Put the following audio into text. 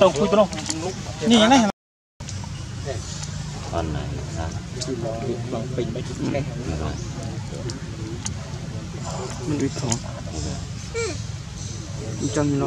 đấy khui tao nhìn này អត់ណាសា mình đi thỏ chân nó